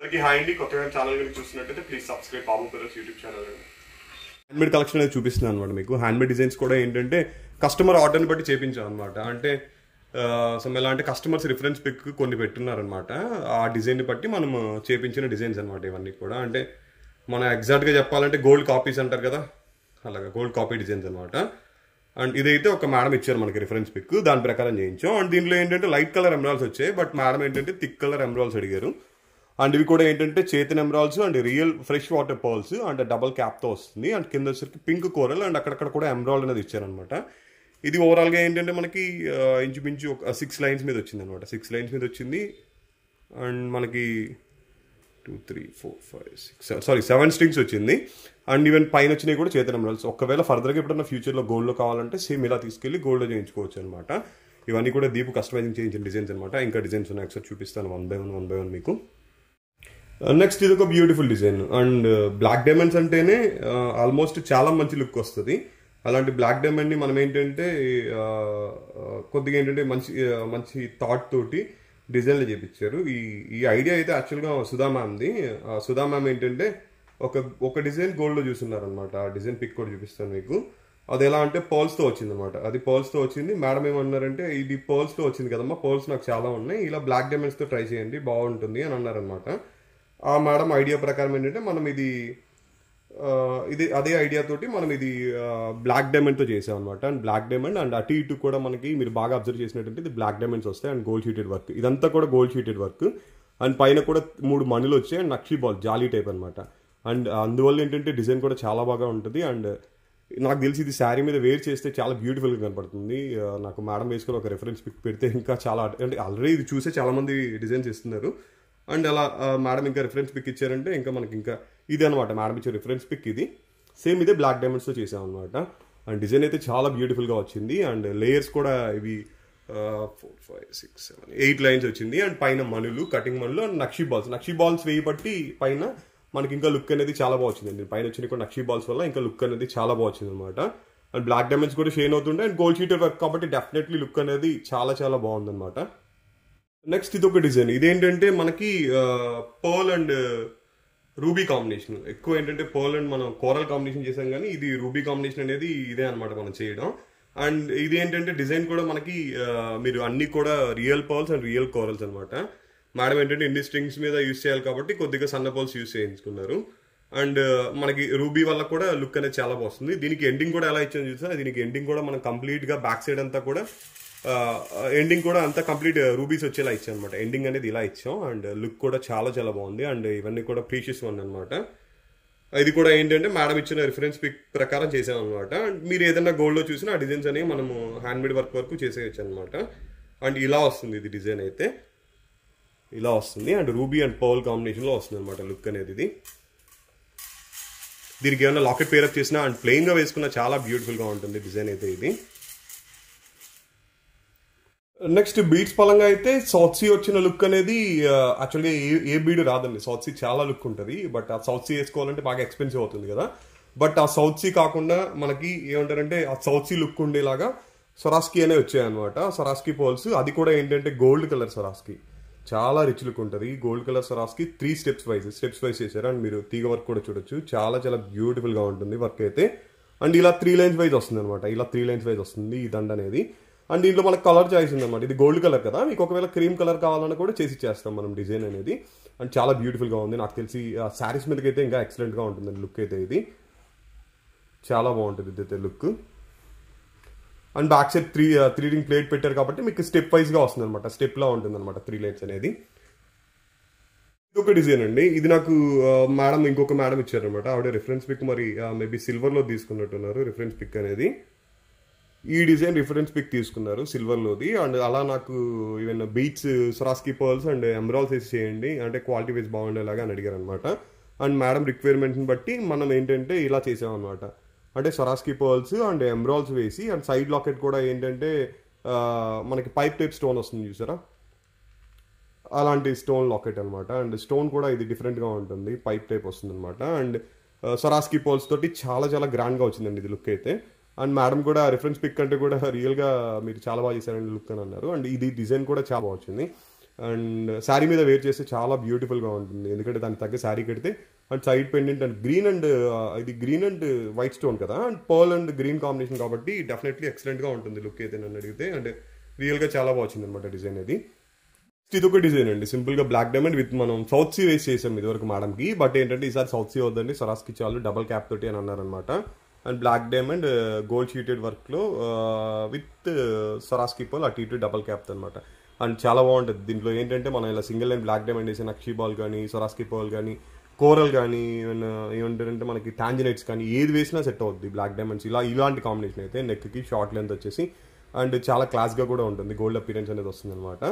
అందరికీ హాయ్ అండి. కొత్తగా ఛానల్ కనుక చూస్తున్నట్టయితే ప్లీజ్ సబ్స్క్రైబ్ బాబు పిల్లర్స్ యూట్యూబ్ ఛానల్ అండి హ్యాండ్మేడ్ కలెక్షన్ అనేది చూపిస్తున్నాను అనమాట మీకు. హ్యాండ్మేడ్ డిజైన్స్ కూడా ఏంటంటే కస్టమర్ ఆర్డర్ని బట్టి చేపించాను అనమాట అంటే సో ఎలా అంటే కస్టమర్స్ రిఫరెన్స్ పిక్ కొన్ని పెట్టున్నారనమాట ఆ డిజైన్ని బట్టి మనం చేపించిన డిజైన్స్ అనమాట ఇవన్నీ కూడా. అంటే మనం ఎగ్జాక్ట్గా చెప్పాలంటే గోల్డ్ కాపీస్ అంటారు కదా? అలాగా గోల్డ్ కాపీ డిజైన్స్ అనమాట అండ్ ఇదైతే ఒక మేడం ఇచ్చారు మనకి రిఫరెన్స్ పిక్ దాని ప్రకారం చేయించాం. అండ్ దీంట్లో ఏంటంటే లైట్ కలర్ ఎమరాల్స్ వచ్చాయి. బట్ మేడం ఏంటంటే థిక్ కలర్ ఎమరాల్స్ అడిగారు. అండ్ ఇవి కూడా ఏంటంటే చేతిన emeralds and real fresh water pearls and double క్యాప్తో వస్తుంది. అండ్ కింద వచ్చరికి పింక్ కూరలు అండ్ అక్కడక్కడ కూడా ఎమరాల్డ్ అనేది ఇచ్చారనమాట ఇది ఓవరాల్గా ఏంటంటే మనకి ఇంచుమించు ఒక సిక్స్ లైన్స్ మీద వచ్చింది అనమాట సిక్స్ లైన్స్ మీద వచ్చింది. అండ్ మనకి two three four five six sorry seven strings వచ్చింది. అండ్ ఈవెన్ పైన వచ్చినాయి కూడా చేతన ఎమరాల్స్ ఒకవేళ ఫర్దర్గా ఎప్పుడన్నా ఫ్యూచర్లో గోల్డ్లో కావాలంటే సేమ్ ఇలా తీసుకెళ్ళి గోల్డ్లో చేయించుకోవచ్చు అనమాట ఇవన్నీ కూడా దీపు కస్టమైజింగ్ చేయించిన డిజైన్స్ అనమాట ఇంకా డిజైన్స్ ఉన్నాయి. ఒకసారి చూపిస్తాను. One by one one by one మీకు. నెక్స్ట్ ఇది ఒక beautiful design and black diamonds అంటేనే uh, ఆల్మోస్ట్ చాలా మంచి లుక్ వస్తుంది. అలాంటి బ్లాక్ డైమండ్ని మనం ఏంటంటే uh, uh, కొద్దిగా ఏంటంటే మంచి మంచి థాట్ తోటి డిజైన్లు చేపించారు. ఈ ఈ ఐడియా అయితే యాక్చువల్గా సుధా మ్యామ్ది సుధా మ్యామ్ ఏంటంటే ఒక ఒక డిజైన్ గోల్డ్లో చూస్తున్నారనమాట ఆ డిజైన్ పిక్ కూడా చూపిస్తాను మీకు. అది ఎలా అంటే పర్ల్స్తో వచ్చింది అనమాట అది పర్ల్స్తో వచ్చింది. మేడం ఏమన్నారంటే ఇది పర్ల్స్తో వచ్చింది కదమ్మా పర్ల్స్ నాకు చాలా ఉన్నాయి. ఇలా బ్లాక్ డైమండ్స్తో ట్రై చేయండి బాగుంటుంది అని అన్నారనమాట ఆ మేడం ఐడియా ప్రకారం ఏంటంటే మనం ఇది ఇది అదే ఐడియా తోటి మనం ఇది బ్లాక్ డైమండ్తో చేసాం అనమాట అండ్ బ్లాక్ డైమండ్ అండ్ అటు ఇటు కూడా మనకి మీరు బాగా అబ్జర్వ్ చేసినట్టు ఇది బ్లాక్ డైమండ్స్ వస్తాయి అండ్ గోల్డ్ షీటెడ్ వర్క్. ఇదంతా కూడా గోల్డ్ షీటెడ్ వర్క్. అండ్ పైన కూడా మూడు మణులు వచ్చాయి అండ్ నక్షి బాల్ జాలీ టైప్ అనమాట అండ్ అందువల్ల ఏంటంటే డిజైన్ కూడా చాలా బాగా ఉంటుంది అండ్ నాకు తెలిసి ఇది శారీ మీద వేర్ చేస్తే చాలా బ్యూటిఫుల్గా కనపడుతుంది. నాకు మేడం వేసుకొని ఒక రెఫరెన్స్ పిక్ పెడితే ఇంకా చాలా అంటే ఆల్రెడీ ఇది చూసే చాలామంది డిజైన్స్ ఇస్తున్నారు అండ్ అలా మేడం ఇంకా రిఫరెన్స్ పిక్ ఇచ్చారంటే ఇంకా మనకి ఇంకా ఇది అనమాట మేడం ఇచ్చే రిఫరెన్స్ పిక్ ఇది. సేమ్ ఇదే బ్లాక్ డైమండ్స్తో చేసాం అనమాట అండ్ డిజైన్ అయితే చాలా బ్యూటిఫుల్గా వచ్చింది. అండ్ లేయర్స్ కూడా ఇవి four five six seven eight lines వచ్చింది. అండ్ పైన మనులు కటింగ్ మనులు అండ్ నక్షి బాల్స్ నక్షి బాల్స్ వేయి బట్టి పైన మనకి ఇంకా లుక్ అనేది చాలా బాగుంది పైన వచ్చిన కూడా నక్షి బాల్స్ వల్ల ఇంకా లుక్ అనేది చాలా బాగుంది అనమాట అండ్ బ్లాక్ డ్యామేజ్ కూడా షేన్ అవుతుండే. అండ్ గోల్డ్ షీటర్ వర్క్ కాబట్టి డెఫినెట్లీ లుక్ అనేది చాలా చాలా బాగుందన్నమాట. నెక్స్ట్ ఇది ఒక డిజైన్ ఇదేంటంటే మనకి పర్ల్ అండ్ రూబీ కాంబినేషన్ ఎక్కువ ఏంటంటే పర్ల్ అండ్ మనం కోరల్ కాంబినేషన్ చేసాం కానీ ఇది రూబీ కాంబినేషన్ అనేది ఇదే అనమాట మనం చేయడం. అండ్ ఇది ఏంటంటే డిజైన్ కూడా మనకి మీరు అన్ని కూడా real pearls and real corals అనమాట మేడం ఏంటంటే ఇన్ని స్ట్రింగ్స్ మీద యూస్ చేయాలి కాబట్టి కొద్దిగా సన్న పర్ల్స్ యూస్ చేయించుకున్నారు. అండ్ మనకి రూబీ వల్ల కూడా లుక్ అనేది చాలా బాగుంది. దీనికి ఎండింగ్ కూడా ఎలా ఇచ్చాను చూసా దీనికి ఎండింగ్ కూడా మనం కంప్లీట్గా బ్యాక్ సైడ్ అంతా కూడా ఎండింగ్ కూడా అంతా కంప్లీట్ రూబీస్ వచ్చేలా ఇచ్చాం అనమాట ఎండింగ్ అనేది ఇలా ఇచ్చాం. అండ్ లుక్ కూడా చాలా చాలా బాగుంది. అండ్ ఇవన్నీ కూడా ప్రీషియస్ వన్ అనమాట ఇది కూడా ఏంటంటే మేడం ఇచ్చిన రిఫరెన్స్ పిక్ ప్రకారం చేసాం అనమాట అండ్ మీరు ఏదైనా గోల్డ్లో చూసినా ఆ డిజైన్స్ అనేవి మనము హ్యాండ్మేడ్ వర్క్ వరకు చేసేయచ్చు అనమాట అండ్ ఇలా వస్తుంది ఇది డిజైన్ అయితే. ఇలా వస్తుంది. అండ్ రూబీ అండ్ పర్ల్ కాంబినేషన్లో వస్తుంది అనమాట లుక్ అనేది ఇది. దీనికి ఏమైనా లాకెట్ పేరప్ చేసినా అండ్ ప్లెయిన్గా వేసుకున్న చాలా బ్యూటిఫుల్గా ఉంటుంది డిజైన్ అయితే ఇది. నెక్స్ట్ బీడ్స్ పరంగా అయితే సౌత్ సీ వచ్చిన లుక్ అనేది యాక్చువల్గా ఏ ఏ బీడ్ రాదండి. సౌత్ సీ చాలా లుక్ ఉంటుంది బట్ ఆ సౌత్ సీ వేసుకోవాలంటే బాగా ఎక్స్పెన్సివ్ అవుతుంది కదా. బట్ ఆ సౌత్ సీ కాకుండా మనకి ఏమంటారంటే ఆ సౌత్ సీ లుక్ ఉండేలాగా సొరాస్కి అనే వచ్చాయన్నమాట. సొరాస్కి పోల్స్ అది కూడా ఏంటంటే గోల్డ్ కలర్ సొరాస్కి చాలా రిచ్ లుక్ ఉంటుంది gold colour Swarovski three steps wise steps wise చేశారు. అండ్ మీరు తీగ వర్క్ కూడా చూడొచ్చు. చాలా చాలా బ్యూటిఫుల్గా ఉంటుంది వర్క్ అయితే. అండ్ ఇలా త్రీ లైన్స్ వైజ్ వస్తుంది అనమాట ఇలా త్రీ లైన్స్ వైజ్ వస్తుంది ఈ దండ అనేది. అండ్ దీంట్లో మనకు కలర్ చాయిస్ ఉందన్నమాట. ఇది గోల్డ్ కలర్ కదా. మీకు ఒకవేళ క్రీమ్ కలర్ కావాలన్నా కూడా చేసి ఇచ్చేస్తాం మనం డిజైన్ అనేది. అండ్ చాలా బ్యూటిఫుల్గా ఉంది. నాకు తెలిసి శారీస్ మీదకి అయితే ఇంకా ఎక్సలెంట్గా ఉంటుందండి ఉంటుంది లుక్ అయితే ఇది. చాలా బాగుంటుంది ఇది అయితే look and back side three three ring plate పెట్టారు కాబట్టి మీకు స్టెప్ వైజ్గా వస్తుంది అనమాట స్టెప్లా ఉంటుంది అనమాట త్రీ లైన్స్ అనేది. ఇది ఒక డిజైన్ అండి. ఇది నాకు మేడం ఇంకొక మేడం ఇచ్చారనమాట ఆవిడ రిఫరెన్స్ పిక్ మరి మేబీ సిల్వర్లో తీసుకున్నట్టున్నారు రిఫరెన్స్ పిక్ అనేది. ఈ డిజైన్ రిఫరెన్స్ పిక్ తీసుకున్నారు సిల్వర్లోది అండ్ అలా నాకు even beach Swarovski pearls and emeralds వేసి చేయండి. అంటే క్వాలిటీ వైజ్ బాగుండేలాగా అని అడిగారు అనమాట అండ్ మేడం రిక్వైర్మెంట్ని బట్టి మనం ఏంటంటే ఇలా చేసాం అనమాట అంటే సొరాస్కి పర్ల్స్ అండ్ ఎమరాల్స్ వేసి అండ్ సైడ్ లాకెట్ కూడా ఏంటంటే మనకి పైప్ టైప్ స్టోన్ వస్తుంది చూసారా? అలాంటి స్టోన్ లాకెట్ అనమాట అండ్ స్టోన్ కూడా ఇది డిఫరెంట్గా ఉంటుంది. పైప్ టైప్ వస్తుంది అనమాట అండ్ సొరాస్కి పోల్స్ తోటి చాలా చాలా గ్రాండ్గా వచ్చిందండి ఇది లుక్ అయితే. అండ్ మేడం కూడా రిఫరెన్స్ పిక్ అంటే కూడా రియల్గా మీరు చాలా బాగా చేశారండి లుక్ అని అన్నారు. అండ్ ఇది డిజైన్ కూడా చాలా బాగా వచ్చింది. అండ్ శారీ మీద వేర్ చేస్తే చాలా బ్యూటిఫుల్గా ఉంటుంది. ఎందుకంటే దానికి తగ్గ శారీ కడితే and side pendant and green and ఇది గ్రీన్ అండ్ వైట్ స్టోన్ కదా? And pearl and green combination కాబట్టి డెఫినెట్లీ ఎక్సలెంట్గా ఉంటుంది లుక్ అయితే నన్ను అడిగితే. అండ్ రియల్గా చాలా బాగుంది అనమాట డిజైన్ అది. ఇది ఒక డిజైన్ అండి. సింపుల్గా బ్లాక్ డైమండ్ విత్ మనం సౌత్ సీ వేసి చేసాం ఇదివరకు మేడంకి బట్ ఏంటంటే ఈసారి సౌత్ సీ వద్దండి. సరాస్కి చాలు డబల్ క్యాప్ తోటి అని అన్నారనమాట and black diamond gold sheeted వర్క్లో విత్ సరాస్కి పోల్ అటు ఇటు డబల్ క్యాప్ అనమాట అండ్ చాలా బాగుంటుంది. దీంట్లో ఏంటంటే మనం ఇలా సింగిల్ లైన్ బ్లాక్ డైమండ్ వేసిన అక్షి బాల్ కానీ సొరాస్కి బాల్ కానీ కోరల్ కానీ uh, ఏమంటారంటే మనకి టాంజినైట్స్ కానీ ఏది వేసినా సెట్ అవుద్ది బ్లాక్ డైమండ్స్. ఇలా ఇలాంటి కాంబినేషన్ అయితే నెక్కి షార్ట్ లెంత్ వచ్చేసి అండ్ చాలా క్లాస్గా కూడా ఉంటుంది. గోల్డ్ అపీరెన్స్ అనేది వస్తుంది అనమాట